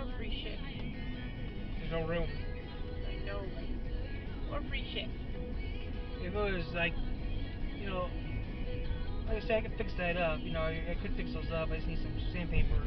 More free shit. There's no room. I know. More free shit. If it was like, you know, like I said, I could fix that up. You know, I, I could fix those up. I just need some sandpaper.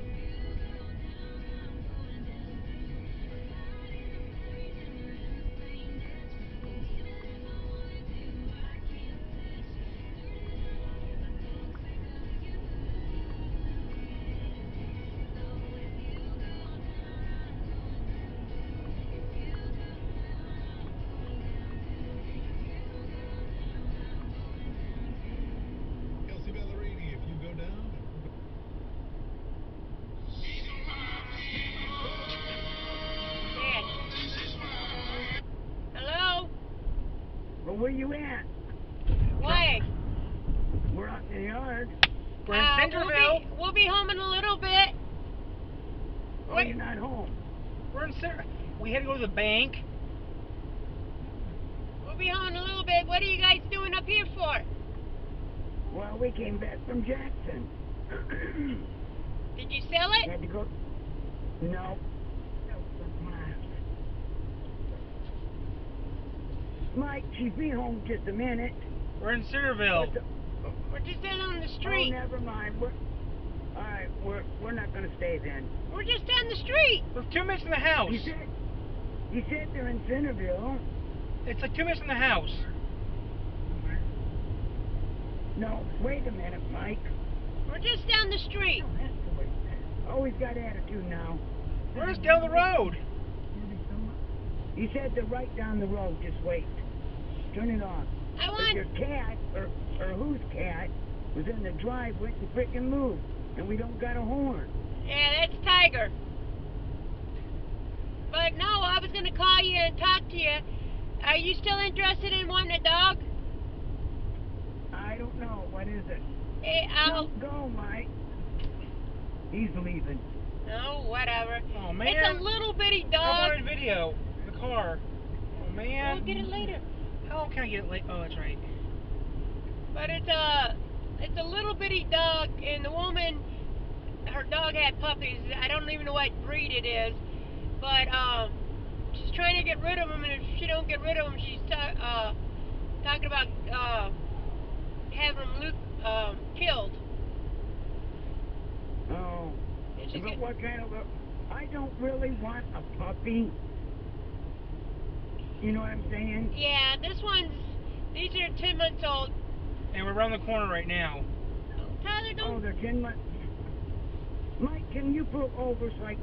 Well, where you at? Why? We're out in the yard. We're in Uh, Centerville. We'll be, we'll be home in a little bit. Oh, Wait. you're not home. We're in Center. We had to go to the bank. We'll be home in a little bit. What are you guys doing up here for? Well, we came back from Jackson. Did you sell it? Had to go. No. Mike, she'll be home just a minute. We're in Centerville. We're just down on the Oh, street. never mind. We're, all right, we're we're not gonna stay then. We're just down the street. We're two minutes from the house. You said you said they're in Centerville. It's like two minutes from the house. No, wait a minute, Mike. We're just down the street. Oh, he's got attitude now. We're just down the road. You said they're right down the road. Just wait. Turn it off. I But your cat, or, or whose cat, was in the drive, went and frickin' moved. And we don't got a horn. Yeah, that's Tiger. But no, I was gonna call you and talk to you. Are you still interested in wanting a dog? I don't know. What is it? Hey, I'll. Don't go, Mike. He's leaving. No, whatever. Oh man. It's a little bitty I dog. wanted video. The car. Oh man. We'll get it later. How can I get it late? Oh, that's right. But it's a, it's a little bitty dog, and the woman, her dog had puppies. I don't even know what breed it is, but um, she's trying to get rid of them, and if she don't get rid of them, she's ta- uh, talking about uh, having them loot, um, killed. Oh. And she's But get- what kind of a... I don't really want a puppy. You know what I'm saying? yeah, this one's. These are ten months old. And we're around the corner right now. Tyler, Oh, don't Oh, they're 10 months. Mike, can you pull over so I can